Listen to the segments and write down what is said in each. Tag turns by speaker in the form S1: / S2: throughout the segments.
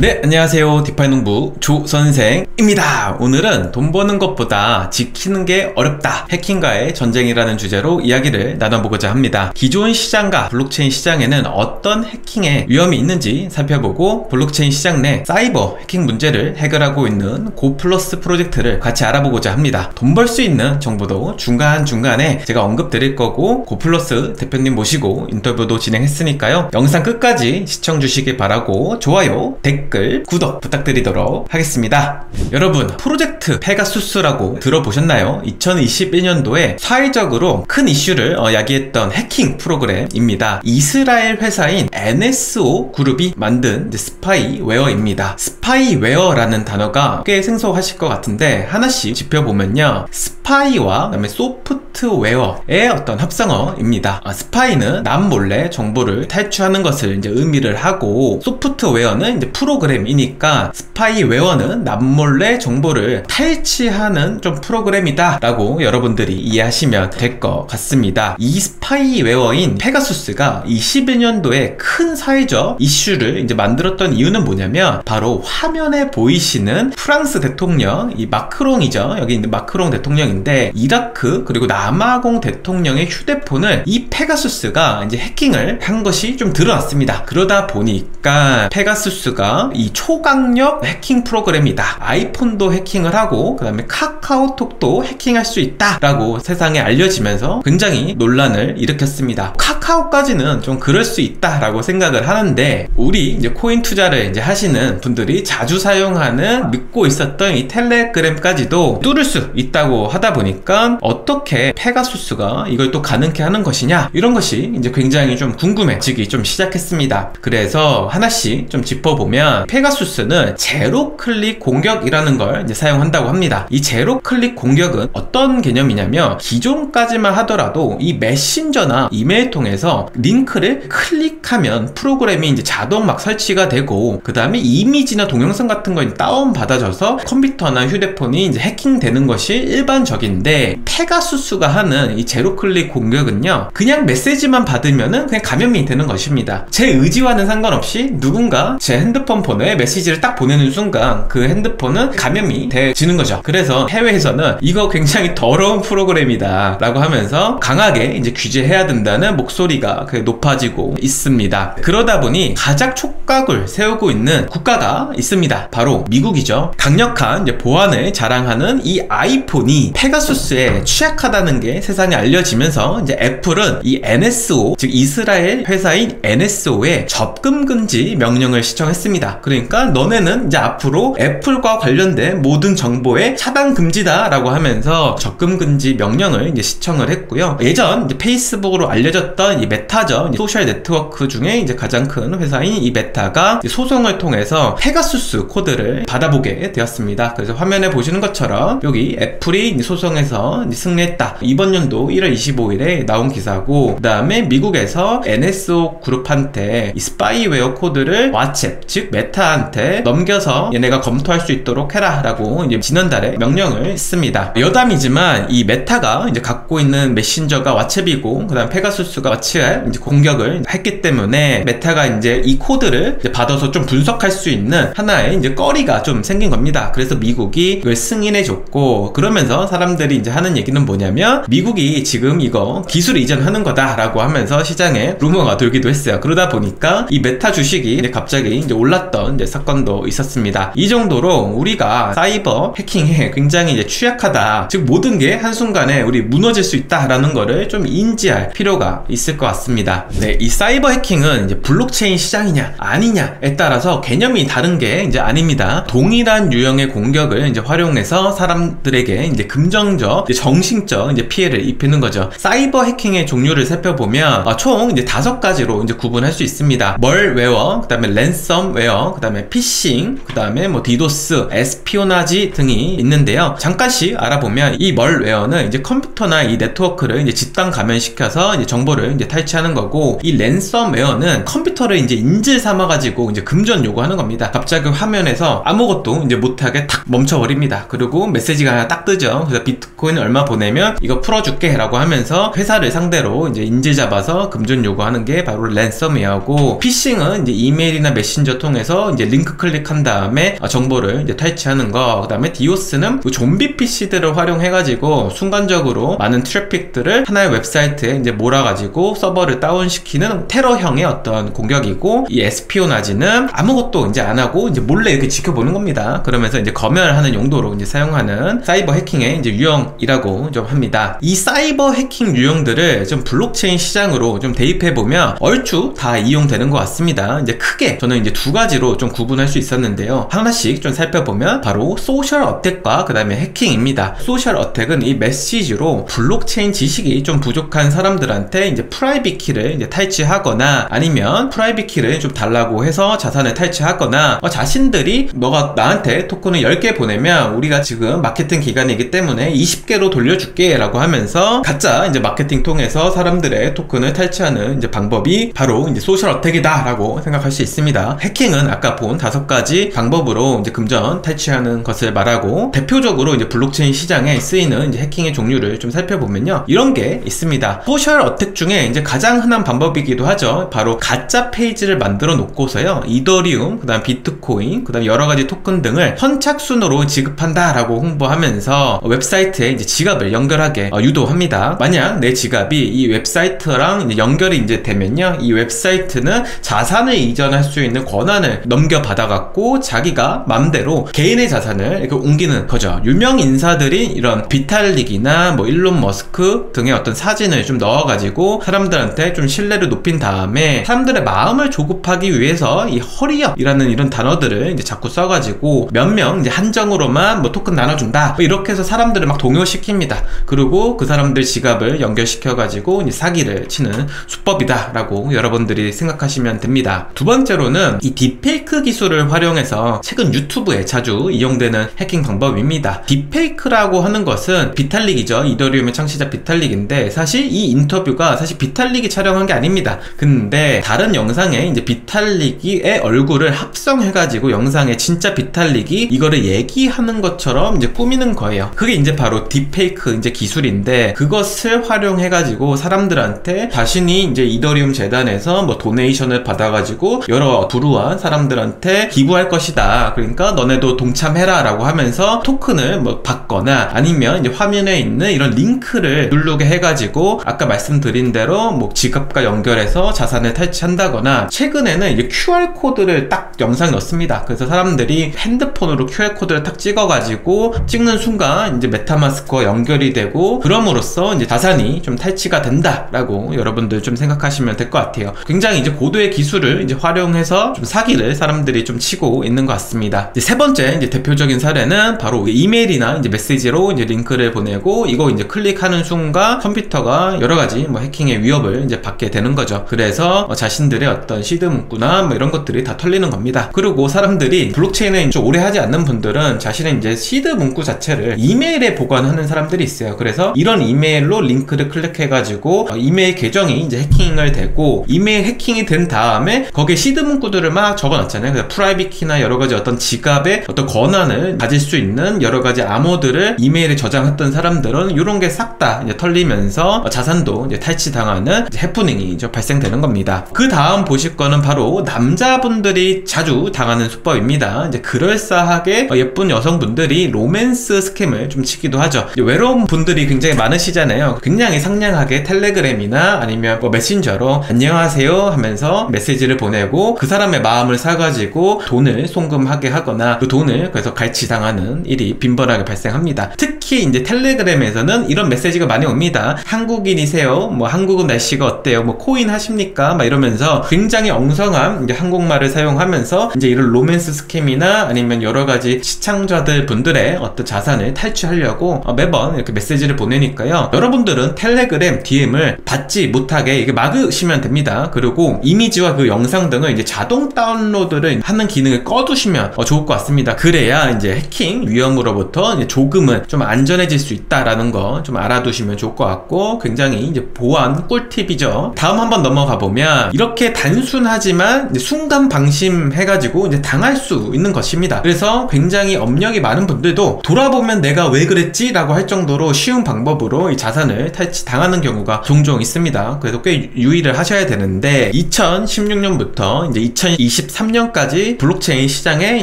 S1: 네, 안녕하세요. DeFi 농부 조선생입니다. 오늘은 돈 버는 것보다 지키는 게 어렵다. 해킹과의 전쟁이라는 주제로 이야기를 나눠보고자 합니다. 기존 시장과 블록체인 시장에는 어떤 해킹의 위험이 있는지 살펴보고 블록체인 시장 내 사이버 해킹 문제를 해결하고 있는 고플러스 프로젝트를 같이 알아보고자 합니다. 돈 벌 수 있는 정보도 중간중간에 제가 언급 드릴 거고 고플러스 대표님 모시고 인터뷰도 진행했으니까요. 영상 끝까지 시청 주시기 바라고 좋아요, 댓글 댓글, 구독 부탁드리도록 하겠습니다. 여러분, 프로젝트 페가수스라고 들어보셨나요? 2021년도에 사회적으로 큰 이슈를 어, 야기했던 해킹 프로그램입니다. 이스라엘 회사인 NSO 그룹이 만든 스파이웨어입니다. 스파이웨어라는 단어가 꽤 생소하실 것 같은데 하나씩 짚어보면요. 스파이와 그다음에 소프트웨어의 어떤 합성어입니다. 아, 스파이는 남몰래 정보를 탈취하는 것을 이제 의미를 하고 소프트웨어는 이제 프로 프로그램이니까 스파이웨어는 남몰래 정보를 탈취하는 좀 프로그램이다 라고 여러분들이 이해하시면 될 것 같습니다. 이 스파이웨어인 페가수스가 21년도에 큰 사회적 이슈를 이제 만들었던 이유는 뭐냐면 바로 화면에 보이시는 프랑스 대통령 이 마크롱이죠. 여기 있는 마크롱 대통령인데 이라크 그리고 남아공 대통령의 휴대폰을 이 페가수스가 이제 해킹을 한 것이 좀 드러났습니다. 그러다 보니까 페가수스가 이 초강력 해킹 프로그램이다. 아이폰도 해킹을 하고 그 다음에 카카오톡도 해킹할 수 있다 라고 세상에 알려지면서 굉장히 논란을 일으켰습니다. 카카오까지는 좀 그럴 수 있다 라고 생각을 하는데 우리 이제 코인 투자를 이제 하시는 분들이 자주 사용하는 믿고 있었던 이 텔레그램까지도 뚫을 수 있다고 하다 보니까 어떻게 페가수스가 이걸 또 가능케 하는 것이냐 이런 것이 이제 굉장히 좀 궁금해지기 좀 시작했습니다. 그래서 하나씩 좀 짚어보면 페가수스는 zero click 공격이라는 걸 이제 사용한다고 합니다. 이 zero click 공격은 어떤 개념이냐면 기존까지만 하더라도 이 메신저나 이메일 통해서 링크를 클릭하면 프로그램이 이제 자동 막 설치가 되고 그 다음에 이미지나 동영상 같은 거 다운 받아져서 컴퓨터나 휴대폰이 이제 해킹되는 것이 일반적 인데 페가수스가 하는 이 zero click 공격은요 그냥 메시지만 받으면은 그냥 감염이 되는 것입니다. 제 의지와는 상관없이 누군가 제 핸드폰 핸드폰에 메시지를 딱 보내는 순간 그 핸드폰은 감염이 되지는 거죠. 그래서 해외에서는 이거 굉장히 더러운 프로그램이다 라고 하면서 강하게 이제 규제해야 된다는 목소리가 높아지고 있습니다. 그러다 보니 가장 촉각을 세우고 있는 국가가 있습니다. 바로 미국이죠. 강력한 보안을 자랑하는 이 아이폰이 페가수스에 취약하다는 게 세상에 알려지면서 이제 애플은 이 NSO 즉 이스라엘 회사인 NSO에 접근 금지 명령을 신청했습니다. 그러니까 너네는 이제 앞으로 애플과 관련된 모든 정보의 차단 금지다라고 하면서 접근 금지 명령을 이제 신청을 했고요. 예전 페이스북으로 알려졌던 이 메타죠. 소셜 네트워크 중에 이제 가장 큰 회사인 이 메타가 소송을 통해서 페가수스 코드를 받아보게 되었습니다. 그래서 화면에 보시는 것처럼 여기 애플이 소송에서 승리했다. 이번 연도 1월 25일에 나온 기사고 그 다음에 미국에서 NSO 그룹한테 이 스파이웨어 코드를 왓츠앱 즉 메타 메타한테 넘겨서 얘네가 검토할 수 있도록 해라 라고 이제 지난달에 명령을 했습니다 여담이지만 이 메타가 이제 갖고 있는 메신저가 왓츠앱이고 그 다음 페가수스가 왓츠앱 이제 공격을 했기 때문에 메타가 이제 이 코드를 이제 받아서 좀 분석할 수 있는 하나의 이제 꺼리가 좀 생긴 겁니다 그래서 미국이 이걸 승인해 줬고 그러면서 사람들이 이제 하는 얘기는 뭐냐면 미국이 지금 이거 기술 이전하는 거다 라고 하면서 시장에 루머가 돌기도 했어요 그러다 보니까 이 메타 주식이 이제 갑자기 이제 올랐던 이제 사건도 있었습니다. 이 정도로 우리가 사이버 해킹에 굉장히 이제 취약하다. 즉 모든 게 한순간에 우리 무너질 수 있다라는 거를 좀 인지할 필요가 있을 것 같습니다. 네, 이 사이버 해킹은 이제 블록체인 시장이냐 아니냐에 따라서 개념이 다른 게 이제 아닙니다. 동일한 유형의 공격을 이제 활용해서 사람들에게 이제 금전적, 이제 정신적 이제 피해를 입히는 거죠. 사이버 해킹의 종류를 살펴보면 어, 총 이제 다섯 가지로 이제 구분할 수 있습니다. malware, 그다음에 랜섬웨어, 그 다음에 피싱, 그 다음에 뭐 디도스, espionage 등이 있는데요. 잠깐씩 알아보면 이 malware는 이제 컴퓨터나 이 네트워크를 이제 집단 감염시켜서 이제 정보를 이제 탈취하는 거고 이 랜섬웨어는 컴퓨터를 이제 인질 삼아 가지고 이제 금전 요구하는 겁니다. 갑자기 화면에서 아무것도 이제 못하게 탁 멈춰버립니다. 그리고 메시지가 하나 딱 뜨죠. 그래서 비트코인 얼마 보내면 이거 풀어줄게 라고 하면서 회사를 상대로 이제 인질 잡아서 금전 요구하는 게 바로 랜섬웨어고 피싱은 이제 이메일이나 메신저 통해서 이제 링크 클릭한 다음에 정보를 이제 탈취하는 거. 그다음에 DDoS는 그 좀비 PC들을 활용해 가지고 순간적으로 많은 트래픽들을 하나의 웹사이트에 이제 몰아 가지고 서버를 다운시키는 테러형의 어떤 공격이고 이 espionage는 아무것도 이제 안 하고 이제 몰래 이렇게 지켜보는 겁니다. 그러면서 이제 검열하는 용도로 이제 사용하는 사이버 해킹의 이제 유형이라고 좀 합니다. 이 사이버 해킹 유형들을 좀 블록체인 시장으로 좀 대입해 보면 얼추 다 이용되는 것 같습니다. 이제 크게 저는 이제 두 가지로 좀 구분할 수 있었는데요. 하나씩 좀 살펴보면 바로 social attack과 그 다음에 해킹입니다. social attack은 이 메시지로 블록체인 지식이 좀 부족한 사람들한테 이제 private key를 이제 탈취하거나 아니면 private key를 좀 달라고 해서 자산을 탈취하거나 어, 자신들이 너가 나한테 토큰을 10개 보내면 우리가 지금 마케팅 기간이기 때문에 20개로 돌려줄게 라고 하면서 가짜 이제 마케팅 통해서 사람들의 토큰을 탈취하는 이제 방법이 바로 이제 social attack이다 라고 생각할 수 있습니다. 해킹은 아까 본 다섯 가지 방법으로 이제 금전 탈취하는 것을 말하고 대표적으로 이제 블록체인 시장에 쓰이는 이제 해킹의 종류를 좀 살펴보면요. 이런 게 있습니다. social attack 중에 이제 가장 흔한 방법이기도 하죠. 바로 가짜 페이지를 만들어 놓고서요. 이더리움, 그 다음 비트코인, 그 다음 여러 가지 토큰 등을 선착순으로 지급한다 라고 홍보하면서 웹 사이트에 이제 지갑을 연결하게 어, 유도합니다. 만약 내 지갑이 이 웹사이트랑 연결이 이제 되면요. 이 웹사이트는 자산을 이전할 수 있는 권한을 넘겨받아갖고 자기가 맘대로 개인의 자산을 이렇게 옮기는 거죠. 유명 인사들이 이런 비탈릭이나 뭐 일론 머스크 등의 어떤 사진을 좀 넣어가지고 사람들한테 좀 신뢰를 높인 다음에 사람들의 마음을 조급하기 위해서 이 허리업이라는 이런 단어들을 이제 자꾸 써가지고 몇 명 이제 한정으로만 뭐 토큰 나눠준다 뭐 이렇게 해서 사람 들을 막 동요시킵니다. 그리고 그 사람들 지갑을 연결시켜가지고 사기를 치는 수법이다라고 여러분들이 생각하시면 됩니다. 두 번째로는 이 딥페이크 기술을 활용해서 최근 유튜브에 자주 이용되는 해킹 방법입니다. 딥페이크라고 하는 것은 비탈릭이죠. 이더리움의 창시자 비탈릭인데 사실 이 인터뷰가 사실 비탈릭이 촬영한 게 아닙니다. 근데 다른 영상에 이제 비탈릭의 얼굴을 합성해가지고 영상에 진짜 비탈릭이 이거를 얘기하는 것처럼 이제 꾸미는 거예요. 그게 이제 바로 딥페이크 이제 기술인데 그것을 활용해가지고 사람들한테 자신이 이제 이더리움 재단에서 뭐 도네이션을 받아가지고 여러 부루한 사람들한테 기부할 것이다. 그러니까 너네도 동참해라 라고 하면서 토큰을 뭐 받거나 아니면 이제 화면에 있는 이런 링크를 누르게 해가지고 아까 말씀드린 대로 뭐 지갑과 연결해서 자산을 탈취한다거나 최근에는 이제 QR코드를 딱 영상에 넣습니다. 그래서 사람들이 핸드폰으로 QR코드를 딱 찍어가지고 찍는 순간 이제 메타마스크와 연결이 되고 그럼으로써 이제 자산이 좀 탈취가 된다라고 여러분들 좀 생각하시면 될 것 같아요. 굉장히 이제 고도의 기술을 이제 활용해서 좀 사기를 사람들이 좀 치고 있는 것 같습니다. 세 번째 이제 대표적인 사례는 바로 이메일이나 이제 메시지로 이제 링크를 보내고 이거 이제 클릭하는 순간 컴퓨터가 여러 가지 뭐 해킹의 위협을 이제 받게 되는 거죠. 그래서 어 자신들의 어떤 시드 문구나 뭐 이런 것들이 다 털리는 겁니다. 그리고 사람들이 블록체인을 좀 오래 하지 않는 분들은 자신의 이제 시드 문구 자체를 이메일 에 보관하는 사람들이 있어요. 그래서 이런 이메일로 링크를 클릭해가지고 어 이메일 계정이 이제 해킹을 되고 이메일 해킹이 된 다음에 거기에 시드 문구들을 막 적어놨잖아요. 그래서 private key나 여러 가지 어떤 지갑의 어떤 권한을 가질 수 있는 여러 가지 암호들을 이메일에 저장했던 사람들은 이런 게 싹 다 털리면서 자산도 탈취당하는 해프닝이 발생되는 겁니다. 그 다음 보실 거는 바로 남자분들이 자주 당하는 수법입니다. 이제 그럴싸하게 예쁜 여성분들이 romance scam을 좀 치기도 하죠. 외로운 분들이 굉장히 많으시잖아요. 굉장히 상냥하게 텔레그램이나 아니면 뭐 메신저로 안녕하세요 하면서 메시지를 보내고 그 사람의 마음을 사가지고 돈을 송금하게 하거나 그 돈을 그래서 갈취당하는 일이 빈번하게 발생합니다. 특히 이제 텔레그램에서는 이런 메시지가 많이 옵니다. 한국인이세요? 뭐 한국은 날씨가 어때요? 뭐 코인 하십니까? 막 이러면서 굉장히 엉성한 이제 한국말을 사용하면서 이제 이런 romance scam이나 아니면 여러 가지 시청자들 분들의 어떤 자산을 탈취하려 고 매번 이렇게 메시지를 보내니까요. 여러분들은 텔레그램 DM을 받지 못하게 이게 막으시면 됩니다. 그리고 이미지와 그 영상 등을 이제 자동 다운로드를 하는 기능을 꺼두시면 좋을 것 같습니다. 그래야 이제 해킹 위험으로부터 조금은 좀 안전해질 수 있다라는 거 좀 알아두시면 좋을 것 같고 굉장히 이제 보안 꿀팁이죠. 다음 한번 넘어가 보면 이렇게 단순하지만 순간 방심 해가지고 이제 당할 수 있는 것입니다. 그래서 굉장히 업력이 많은 분들도 돌아보면 내가 왜 그랬지라고 할 정도로 쉬운 방법으로 이 자산을 탈취 당하는 경우가 종종 있습니다. 그래서 꽤 유의를 하셔야 되는데 2016년부터 이제 2023년까지 블록체인 시장의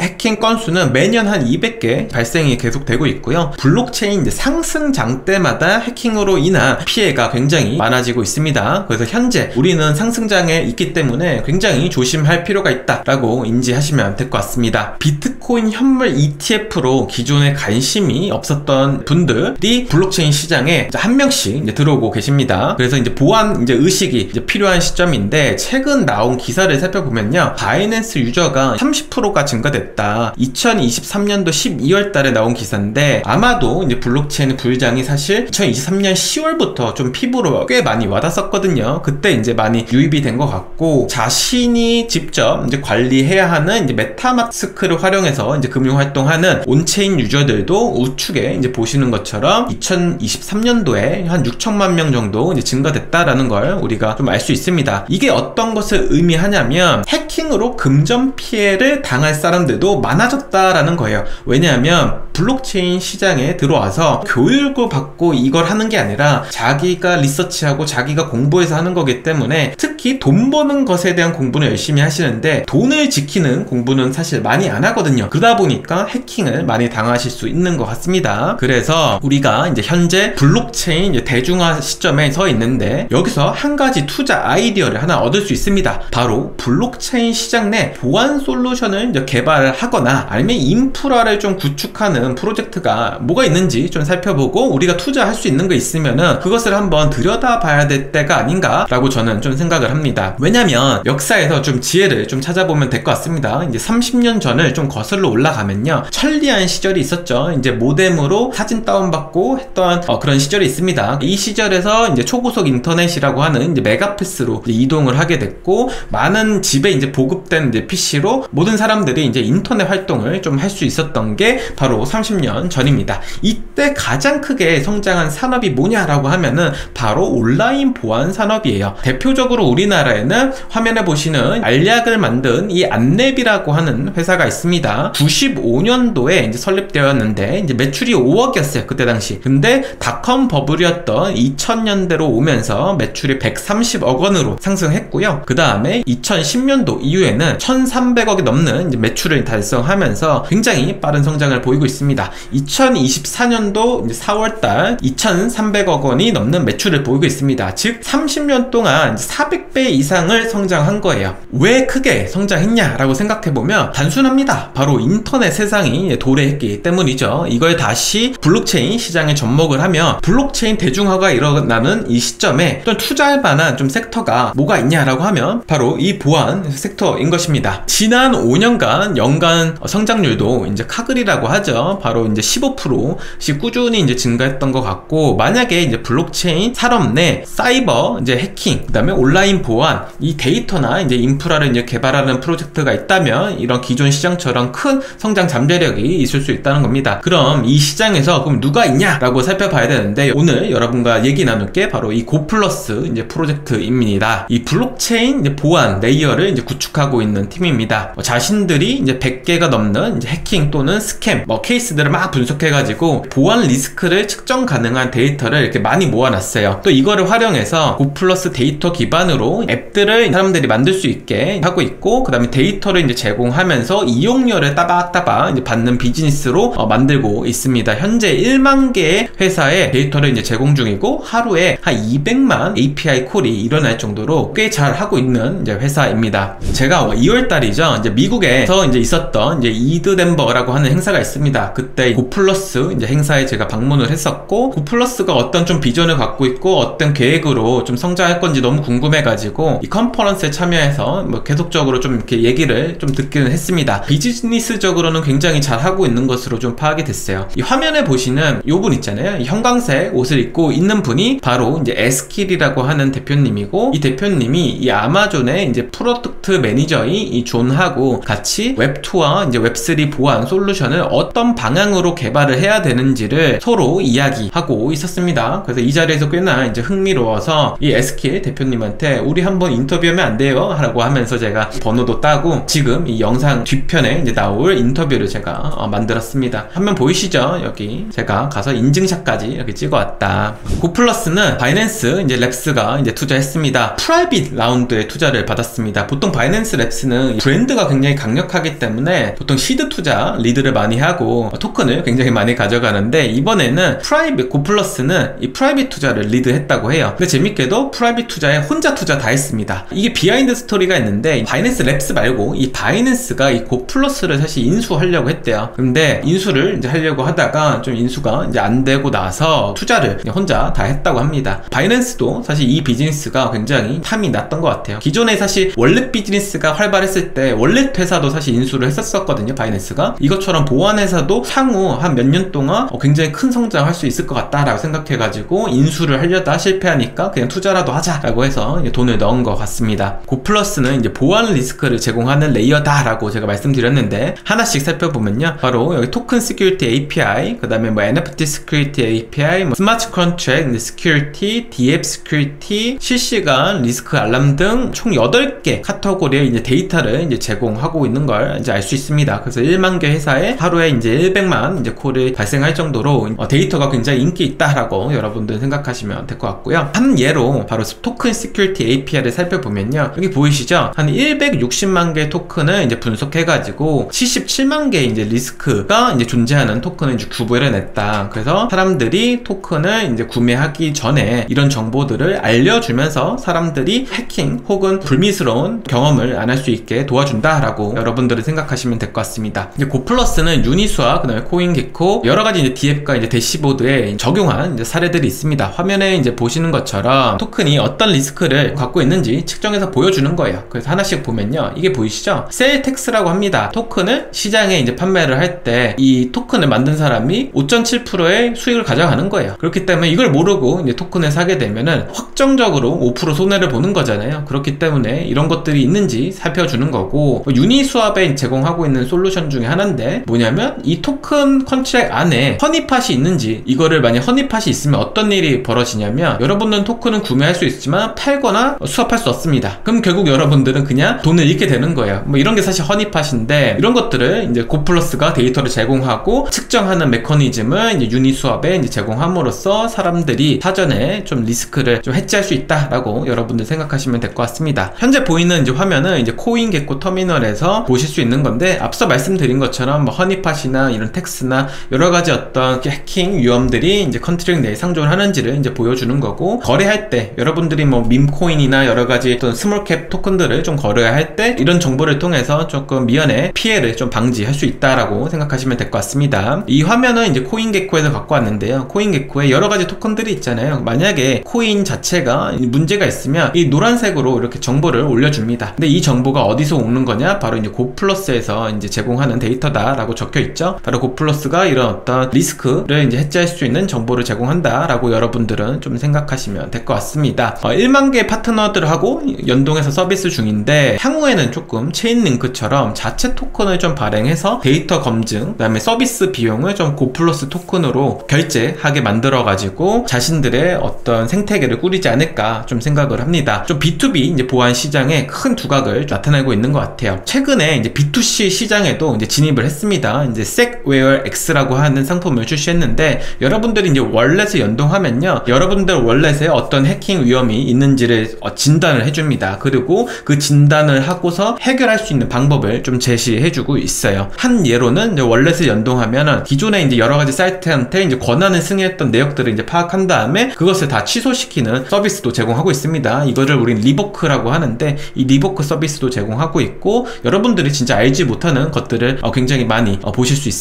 S1: 해킹 건수는 매년 한 200개 발생이 계속되고 있고요. 블록체인 상승장 때마다 해킹으로 인한 피해가 굉장히 많아지고 있습니다. 그래서 현재 우리는 상승장에 있기 때문에 굉장히 조심할 필요가 있다라고 인지하시면 될 것 같습니다. 비트코인 현물 ETF로 기존에 관심이 없었던 분들이 블록체인 시장에 한 명씩 들어오고 계십니다. 그래서 이제 보안 이제 의식이 이제 필요한 시점인데 최근 나온 기사를 살펴보면요. 바이낸스 유저가 30%가 증가됐다. 2023년도 12월 달에 나온 기사인데 아마도 이제 블록체인 불장이 사실 2023년 10월부터 좀 피부로 꽤 많이 와닿았었거든요. 그때 이제 많이 유입이 된 것 같고 자신이 직접 이제 관리해야 하는 이제 메타마스크를 활용해서 이제 금융 활동하는 on-chain 유저들도 우측에 이제 보시는 것처럼 2023년도에 한 6천만 명 정도 이제 증가됐다라는 걸 우리가 좀 알 수 있습니다. 이게 어떤 것을 의미하냐면 해킹으로 금전 피해를 당할 사람들도 많아졌다라는 거예요. 왜냐하면 블록체인 시장에 들어와서 교육을 받고 이걸 하는 게 아니라 자기가 리서치하고 자기가 공부해서 하는 거기 때문에 특히 돈 버는 것에 대한 공부는 열심히 하시는데 돈을 지키는 공부는 사실 많이 안 하거든요. 그러다 보니까 해킹을 많이 당하실 수 있는 것 같습니다. 그래서 우리가 이제 현재 블록체인 대중화 시점에 서 있는데 여기서 한 가지 투자 아이디어를 하나 얻을 수 있습니다. 바로 블록체인 시장 내 보안 솔루션을 이제 개발을 하거나 아니면 인프라를 좀 구축하는 프로젝트가 뭐가 있는지 좀 살펴보고 우리가 투자할 수 있는 거 있으면은 그것을 한번 들여다봐야 될 때가 아닌가라고 저는 좀 생각을 합니다. 왜냐면 역사에서 좀 지혜를 좀 찾아보면 될 것 같습니다. 이제 30년 전을 좀 거슬러 올라가면요. 천리안 시절이 있었죠. 이제 모뎀으로 사진 다운받고 했던 어, 그런 시절이 있습니다. 이 시절에서 이제 초고속 인터넷이라고 하는 이제 메가패스로 이제 이동을 하게 됐고 많은 집에 이제 보급된 이제 PC로 모든 사람들이 이제 인터넷 활동을 좀 할 수 있었던 게 바로 30년 전입니다. 이때 가장 크게 성장한 산업이 뭐냐라고 하면은 바로 온라인 보안 산업이에요. 대표적으로 우리나라에는 화면에 보시는 알약을 만든 이 안랩이라고 하는 회사가 있습니다. 95년도에 이제 설립되었는데 이제 매출이 5억이었어요. 그때 당시. 근데 닷컴 버블이었던 2000년대로 오면서 매출이 130억 원으로 상승했고요. 그 다음에 2010년도 이후에는 1300억이 넘는 매출을 달성하면서 굉장히 빠른 성장을 보이고 있습니다. 2024년도 4월달 2,300억 원이 넘는 매출을 보이고 있습니다. 즉 30년 동안 400배 이상을 성장한 거예요. 왜 크게 성장했냐라고 생각해보면 단순합니다. 바로 인터넷 세상이 도래했기 때문이죠. 이걸 다시 블록체인 시장에 접목을 하면 블록체인 대중화가 일어나는 이 시점에 또 투자할 만한 좀 섹터가 뭐가 있냐라고 하면 바로 이 보안 섹터인 것입니다. 지난 5년간 연간 성장률도 이제 CAGR이라고 하죠. 바로 이제 15%씩 꾸준히 이제 증가했던 것 같고 만약에 이제 블록체인 산업 내 사이버 이제 해킹 그다음에 온라인 보안 이 데이터나 이제 인프라를 이제 개발하는 프로젝트가 있다면 이런 기존 시장처럼 큰 성장 잠재력이 있을 수 있다는 겁니다. 그럼 이 시장에서 그럼 누가 있냐라고 살펴봐야 되는데 오늘 여러분과 얘기 나눌 게 바로 이 고플러스 이제 프로젝트입니다. 이 블록체인 이제 보안 layer를 이제 구축하고 있는 팀입니다. 뭐 자신들이 이제 100개가 넘는 이제 해킹 또는 scam 뭐 케이 스들을 막 분석해가지고 보안 리스크를 측정 가능한 데이터를 이렇게 많이 모아놨어요. 또 이거를 활용해서 고플러스 데이터 기반으로 앱들을 사람들이 만들 수 있게 하고 있고 그 다음에 데이터를 이제 제공하면서 이용료를 따박따박 이제 받는 비즈니스로 어, 만들고 있습니다. 현재 1만 개의 회사에 데이터를 이제 제공 중이고 하루에 한 200만 API 콜이 일어날 정도로 꽤 잘 하고 있는 이제 회사입니다. 제가 2월 달이죠. 이제 미국에서 이제 있었던 이제 ETH Denver라고 하는 행사가 있습니다. 그때 고플러스 이제 행사에 제가 방문을 했었고 고플러스가 어떤 좀 비전을 갖고 있고 어떤 계획으로 좀 성장할 건지 너무 궁금해가지고 이 컨퍼런스에 참여해서 뭐 계속적으로 좀 이렇게 얘기를 좀 듣기는 했습니다. 비즈니스적으로는 굉장히 잘 하고 있는 것으로 좀 파악이 됐어요. 이 화면에 보시는 요분 있잖아요. 형광색 옷을 입고 있는 분이 바로 이제 에스킬이라고 하는 대표님이고 이 대표님이 이 아마존의 이제 product manager인 이 존하고 같이 Web2와 이제 Web3 보안 솔루션을 어떤 방향으로 개발을 해야 되는지를 서로 이야기하고 있었습니다. 그래서 이 자리에서 꽤나 이제 흥미로워서 이 에스킬 대표님한테 우리 한번 인터뷰하면 안 돼요? 라고 하면서 제가 번호도 따고 지금 이 영상 뒤편에 이제 나올 인터뷰를 제가 어, 만들었습니다. 화면 보이시죠? 여기 제가 가서 인증샷까지 이렇게 찍어왔다. 고플러스는 바이낸스 이제 랩스가 이제 투자했습니다. private round에 투자를 받았습니다. 보통 바이낸스 랩스는 브랜드가 굉장히 강력하기 때문에 보통 시드 투자 lead를 많이 하고 토큰을 굉장히 많이 가져가는데 이번에는 private 고플러스는 이 private 투자를 lead했다고 해요. 근데 재밌게도 private 투자에 혼자 투자 다 했습니다. 이게 behind story가 있는데 바이낸스 랩스 말고 이 바이낸스가 이 고플러스를 사실 인수하려고 했대요. 근데 인수를 이제 하려고 하다가 좀 인수가 이제 안 되고 나서 투자를 혼자 다 했다고 합니다. 바이낸스도 사실 이 비즈니스가 굉장히 탐이 났던 것 같아요. 기존에 사실 원래 비즈니스가 활발했을 때 원래 회사도 사실 인수를 했었거든요. 바이낸스가 이것처럼 보안 회사도 향후 한 몇 년 동안 어, 굉장히 큰 성장할 수 있을 것 같다라고 생각해가지고 인수를 하려다 실패하니까 그냥 투자라도 하자라고 해서 돈을 넣은 것 같습니다. 고플러스는 이제 보안 리스크를 제공하는 layer다라고 제가 말씀드렸는데 하나씩 살펴보면요. 바로 여기 토큰 security API, 그 다음에 뭐 NFT security API, 뭐 smart contract security, dApp security, 실시간 리스크 알람 등 총 8개 카테고리의 이제 데이터를 이제 제공하고 있는 걸 이제 알 수 있습니다. 그래서 1만 개 회사에 하루에 이제 100만 이제 call이 발생할 정도로 어, 데이터가 굉장히 인기 있다라고 여러분들 생각하시면 될 것 같고요. 한 예로 바로 토큰 security API를 살펴보면요. 여기 보이시죠? 한 160만 개 토큰을 이제 분석해가지고 77만 개 이제 리스크가 이제 존재하는 토큰을 이제 구별해 냈다. 그래서 사람들이 토큰을 이제 구매하기 전에 이런 정보들을 알려주면서 사람들이 해킹 혹은 불미스러운 경험을 안 할 수 있게 도와준다라고 여러분들은 생각하시면 될 것 같습니다. 이제 고플러스는 유니스왑 그 다음에 코인게코 여러 가지 이제 dApp과 이제 대시보드에 적용한 이제 사례들이 있습니다. 화면에 이제 보시는 것처럼 토큰이 어떤 리스크를 갖고 있는지 측정해서 보여주는 거예요. 그래서 하나씩 보면요. 이게 보이시죠? sell tax라고 합니다. 토큰을 시장에 이제 판매를 할 때 이 토큰을 만든 사람이 5.7%의 수익을 가져가는 거예요. 그렇기 때문에 이걸 모르고 이제 토큰을 사게 되면은 확정적으로 5% 손해를 보는 거잖아요. 그렇기 때문에 이런 것들이 있는지 살펴주는 거고 뭐 유니스왑에 제공하고 있는 솔루션 중에 하나인데 뭐냐면 이 토큰 contract 안에 honeypot이 있는지 이거를 만약 honeypot이 있으면 어떤 일이 벌어지냐면 여러분들은 토큰은 구매할 수 있지만 팔거나 swap할 수 없습니다. 그럼 결국 여러분들은 그냥 돈을 잃게 되는 거예요. 뭐 이런 게 사실 honeypot인데 이런 것들을 이제 고플러스가 데이터를 제공하고 측정하는 메커니즘을 이제 유니스왑에 이제 제공함으로써 사람들이 사전에 좀 리스크를 좀 해지할 수 있다라고 여러분들 생각하시면 될 것 같습니다. 현재 보이는 이제 화면은 이제 코인게코 터미널에서 보실 수 있는 건데 앞서 말씀드린 것처럼 뭐 honeypot이나 이런 tax나 여러 가지 어떤 해킹 위험들이 이제 contract 내에 상존을 하는지를 이제 보여주는 거고 거래할 때 여러분들이 뭐 meme coin이나 여러 가지 어떤 small cap 토큰들을 좀 거래할 때 이런 정보를 통해서 조금 미연에 피해를 좀 방지할 수 있다라고 생각하시면 될 것 같습니다. 이 화면은 이제 코인게코에서 갖고 왔는데요. 코인게코에 여러 가지 토큰들이 있잖아요. 만약에 코인 자체가 문제가 있으면 이 노란색으로 이렇게 정보를 올려줍니다. 근데 이 정보가 어디서 오는 거냐? 바로 이제 고플러스에서 이제 제공하는 데이터다라고 적혀 있죠. 바로 고플러스가 이런 어떤 리스크를 이제 헤지할 수 있는 정보를 제공한다라고 여러분들은 좀 생각하시면 될 것 같습니다. 어, 1만 개 파트너들하고 연동해서 서비스 중인데 향후에는 조금 Chainlink처럼 자체 토큰을 좀 발행해서 데이터 검증, 그다음에 서비스 비용을 좀 GoPlus 토큰으로 결제하게 만들어 가지고 자신들의 어떤 생태계를 꾸리지 않을까 좀 생각을 합니다. 좀 B2B 이제 보안 시장에 큰 두각을 나타내고 있는 것 같아요. 최근에 이제 B2C 시장에도 이제 진입을 했습니다. 이제 SecWare X라고 하는 상품을 출시했는데 여러분들이 이제 wallet을 연동하면요. 여러분들 월렛에 어떤 해킹 위험이 있는지를 어, 진단을 해줍니다. 그리고 그 진단을 하고서 해결할 수 있는 방법을 좀 제시해주고 있어요. 한 예로는 wallet을 연동하면은 기존에 이제 여러 가지 사이트한테 이제 권한을 승인했던 내역들을 이제 파악한 다음에 그것을 다 취소시키는 서비스도 제공하고 있습니다. 이거를 우린 revoke라고 하는데 이 revoke 서비스도 제공하고 있고 여러분들이 진짜 알지 못하는 것들을 어, 굉장히 많이 어, 보실 수 있습니다.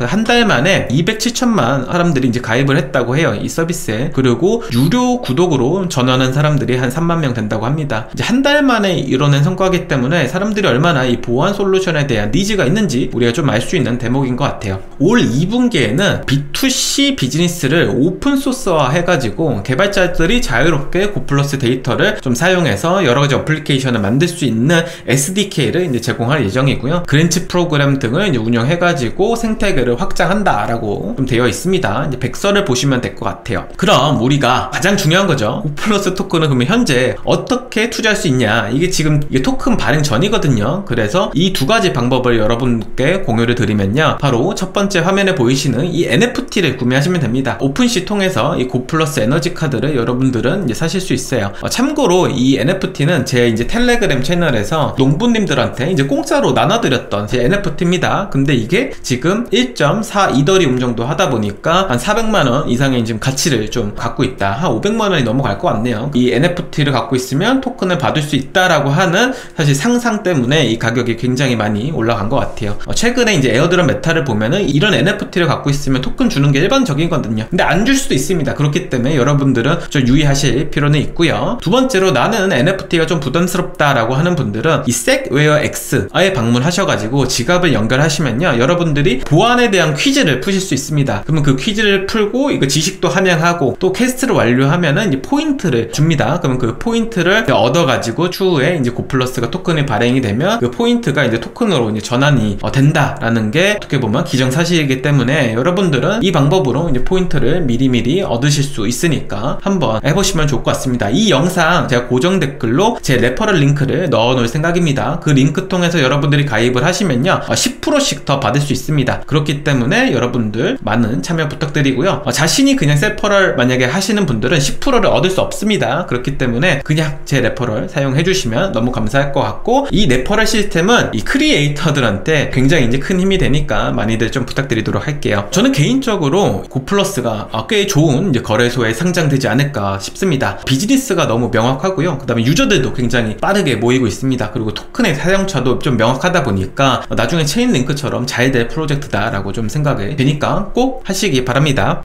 S1: 한 달 만에 207천만 사람들이 이제 가입을 했다고 해요. 이 서비스에. 그리고 유료 구독으로 전환한 사람들이 한 3만 명 된다고 합니다. 이제 한 달 만에 이뤄낸 성과이기 때문에 사람들이 얼마나 이 보안 솔루션에 대한 needs가 있는지 우리가 좀 알 수 있는 대목인 것 같아요. 올 2분기에는 B2C 비즈니스를 open source화 해가지고 개발자들이 자유롭게 GoPlus 데이터를 좀 사용해서 여러 가지 어플리케이션을 만들 수 있는 SDK를 이제 제공할 예정이고요. grants 프로그램 등을 이제 운영해가지고 생태계를 확장한다라고 좀 되어 있습니다. 이제 백서를 보시면 될 것 같아요. 그럼 우리가 가장 중요한 거죠. GoPlus 토큰은 그러면 현재 어떻게 투자할 수 있냐? 이게 지금 이게 토큰 발행 전이거든요. 그래서 이 두 가지 방법을 여러분께 공유를 드리면요. 바로 첫 번째 화면에 보이시는 이 NFT를 구매하시면 됩니다. OpenSea 통해서 이 GoPlus 에너지 카드를 여러분들은 이제 사실 수 있어요. 어, 참고로 이 NFT는 제 이제 텔레그램 채널에서 농부님들한테 이제 공짜로 나눠드렸던 제 NFT입니다. 근데 이게 지금 1.4 이더리움 정도 하다 보니까 한 400만원 이상의 지금 가치를 좀 갖고 있다. 한 500만원이 넘어갈 것 같네요. 이 NFT를 갖고 있으면 토큰을 받을 수 있다라고 하는 사실 상상 때문에 이 가격이 굉장히 많이 올라간 것 같아요. 어, 최근에 이제 airdrop meta를 보면은 이런 NFT를 갖고 있으면 토큰 주는 게 일반적이거든요. 근데 안 줄 수도 있습니다. 그렇기 때문에 여러분들은 좀 유의하실 필요는 있고요. 두 번째로 나는 NFT가 좀 부담스럽다라고 하는 분들은 이 SecWare X에 방문하셔가지고 지갑을 연결하시면요. 여러분들이 보안에 대한 퀴즈를 푸실 수 있습니다. 그러면 그 퀴즈를 풀고 이거 지식도 함양하고 또 quest를 완료하면은 이제 포인트를 줍니다. 그러면 그 포인트를 얻어가지고 추후에 이제 GoPlus가 토큰이 발행이 되면 그 포인트가 이제 토큰으로 이제 전환이 어, 된다라는 게 어떻게 보면 기정사실이기 때문에 여러분들은 이 방법으로 이제 포인트를 미리미리 얻으실 수 있으니까 한번 해보시면 좋을 것 같습니다. 이 영상 제가 고정 댓글로 제 referral 링크를 넣어 놓을 생각입니다. 그 링크 통해서 여러분들이 가입을 하시면요. 10%씩 더 받을 수 있습니다. 그렇기 때문에 여러분들 많은 참여 부탁드리고요. 어, 자신이 그냥 self referral 만약에 하시는 분들은 10%를 얻을 수 없습니다. 그렇기 때문에 그냥 제 referral 사용해 주시면 너무 감사할 것 같고 이 referral 시스템은 이 크리에이터들한테 굉장히 이제 큰 힘이 되니까 많이들 좀 부탁드리도록 할게요. 저는 개인적으로 GoPlus가 아, 꽤 좋은 거래소에 상장되지 않을까 싶습니다. 비즈니스가 너무 명확하고요. 그 다음에 유저들도 굉장히 빠르게 모이고 있습니다. 그리고 토큰의 사용처도 좀 명확하다 보니까 나중에 체인 링크처럼 잘 될 프로젝트다라고 좀 생각이 되니까 꼭 하시기 바랍니다.